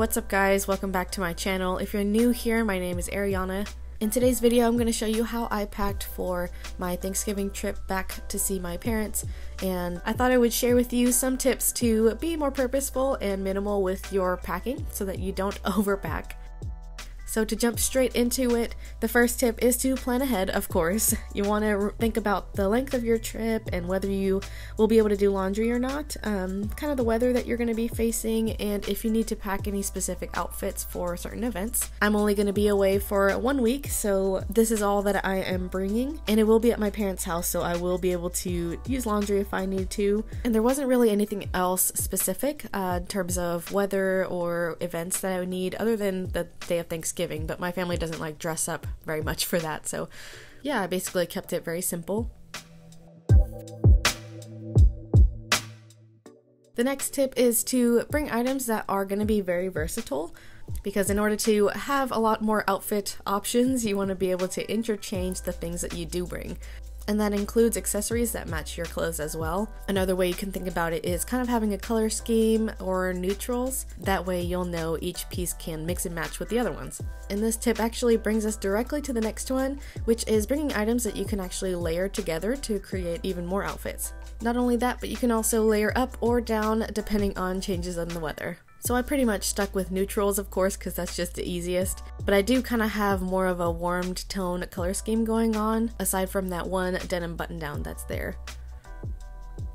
what's up guys? Welcome back to my channel. If you're new here, my name is Arianna. In today's video, I'm going to show you how I packed for my Thanksgiving trip back to see my parents, and I thought I would share with you some tips to be more purposeful and minimal with your packing so that you don't overpack. So to jump straight into it, the first tip is to plan ahead, of course. You want to think about the length of your trip and whether you will be able to do laundry or not, um, kind of the weather that you're going to be facing, and if you need to pack any specific outfits for certain events. I'm only going to be away for one week, so this is all that I am bringing, and it will be at my parents' house, so I will be able to use laundry if I need to. And there wasn't really anything else specific uh, in terms of weather or events that I would need other than the day of Thanksgiving Thanksgiving, but my family doesn't like dress up very much for that. So, yeah, I basically kept it very simple. The next tip is to bring items that are going to be very versatile because in order to have a lot more outfit options, you want to be able to interchange the things that you do bring and that includes accessories that match your clothes as well. Another way you can think about it is kind of having a color scheme or neutrals. That way you'll know each piece can mix and match with the other ones. And this tip actually brings us directly to the next one, which is bringing items that you can actually layer together to create even more outfits. Not only that, but you can also layer up or down depending on changes in the weather. So I pretty much stuck with neutrals, of course, because that's just the easiest. But I do kind of have more of a warmed tone color scheme going on, aside from that one denim button down that's there.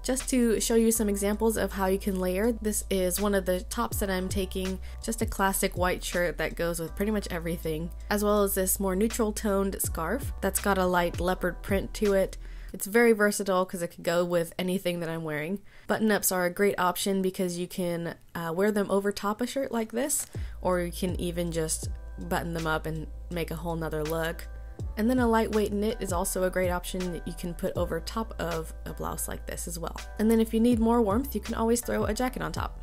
Just to show you some examples of how you can layer, this is one of the tops that I'm taking, just a classic white shirt that goes with pretty much everything, as well as this more neutral toned scarf that's got a light leopard print to it, it's very versatile because it could go with anything that I'm wearing. Button ups are a great option because you can uh, wear them over top a shirt like this, or you can even just button them up and make a whole nother look. And then a lightweight knit is also a great option that you can put over top of a blouse like this as well. And then if you need more warmth, you can always throw a jacket on top.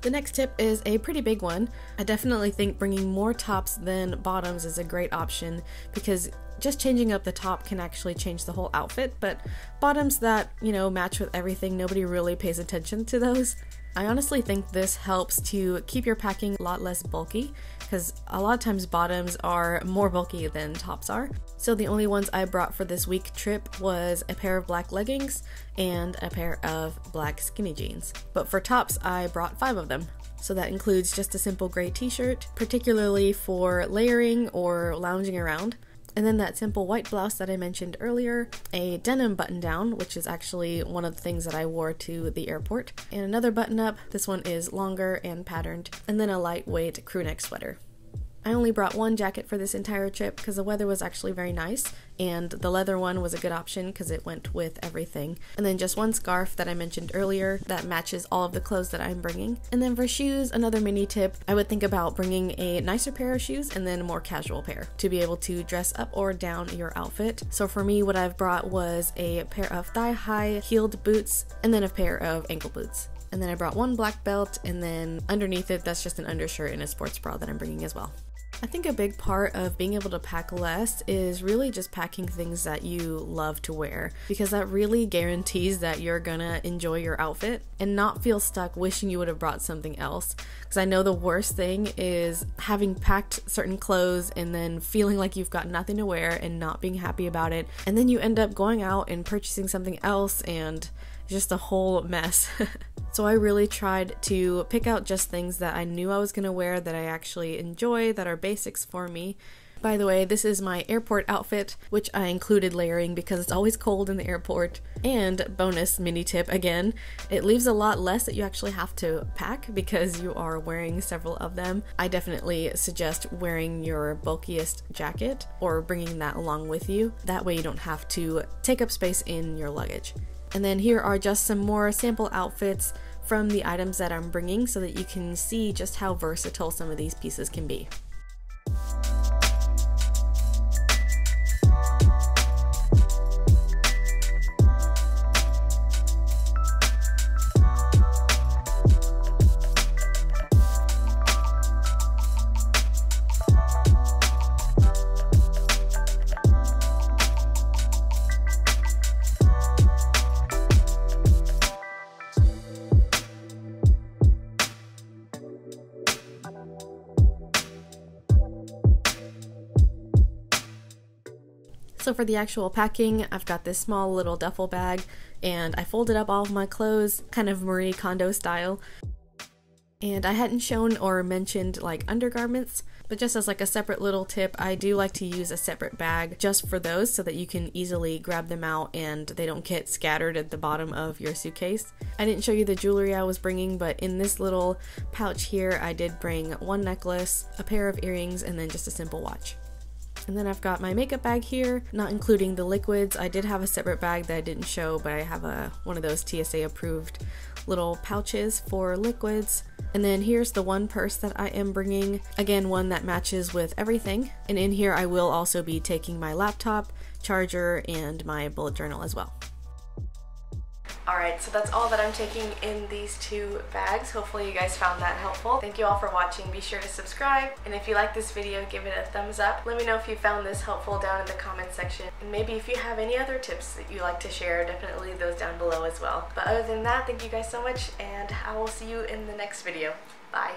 The next tip is a pretty big one. I definitely think bringing more tops than bottoms is a great option because just changing up the top can actually change the whole outfit, but bottoms that, you know, match with everything, nobody really pays attention to those. I honestly think this helps to keep your packing a lot less bulky because a lot of times bottoms are more bulky than tops are. So the only ones I brought for this week trip was a pair of black leggings and a pair of black skinny jeans. But for tops, I brought five of them. So that includes just a simple gray t-shirt, particularly for layering or lounging around and then that simple white blouse that I mentioned earlier, a denim button down, which is actually one of the things that I wore to the airport, and another button up. This one is longer and patterned, and then a lightweight crew neck sweater. I only brought one jacket for this entire trip because the weather was actually very nice, and the leather one was a good option because it went with everything. And then just one scarf that I mentioned earlier that matches all of the clothes that I'm bringing. And then for shoes, another mini tip, I would think about bringing a nicer pair of shoes and then a more casual pair to be able to dress up or down your outfit. So for me, what I've brought was a pair of thigh-high heeled boots and then a pair of ankle boots. And then I brought one black belt, and then underneath it, that's just an undershirt and a sports bra that I'm bringing as well. I think a big part of being able to pack less is really just packing things that you love to wear because that really guarantees that you're gonna enjoy your outfit and not feel stuck wishing you would have brought something else. Because I know the worst thing is having packed certain clothes and then feeling like you've got nothing to wear and not being happy about it, and then you end up going out and purchasing something else and just a whole mess. So I really tried to pick out just things that I knew I was going to wear that I actually enjoy, that are basics for me. By the way, this is my airport outfit, which I included layering because it's always cold in the airport. And bonus mini tip again, it leaves a lot less that you actually have to pack because you are wearing several of them. I definitely suggest wearing your bulkiest jacket or bringing that along with you. That way you don't have to take up space in your luggage. And then here are just some more sample outfits from the items that I'm bringing so that you can see just how versatile some of these pieces can be. So for the actual packing, I've got this small little duffel bag and I folded up all of my clothes, kind of Marie Kondo style. And I hadn't shown or mentioned like undergarments, but just as like a separate little tip, I do like to use a separate bag just for those so that you can easily grab them out and they don't get scattered at the bottom of your suitcase. I didn't show you the jewelry I was bringing, but in this little pouch here, I did bring one necklace, a pair of earrings, and then just a simple watch. And then I've got my makeup bag here, not including the liquids. I did have a separate bag that I didn't show, but I have a one of those TSA approved little pouches for liquids. And then here's the one purse that I am bringing. Again, one that matches with everything. And in here I will also be taking my laptop, charger, and my bullet journal as well. Alright, so that's all that I'm taking in these two bags. Hopefully you guys found that helpful. Thank you all for watching. Be sure to subscribe. And if you like this video, give it a thumbs up. Let me know if you found this helpful down in the comment section. And maybe if you have any other tips that you like to share, definitely leave those down below as well. But other than that, thank you guys so much, and I will see you in the next video. Bye.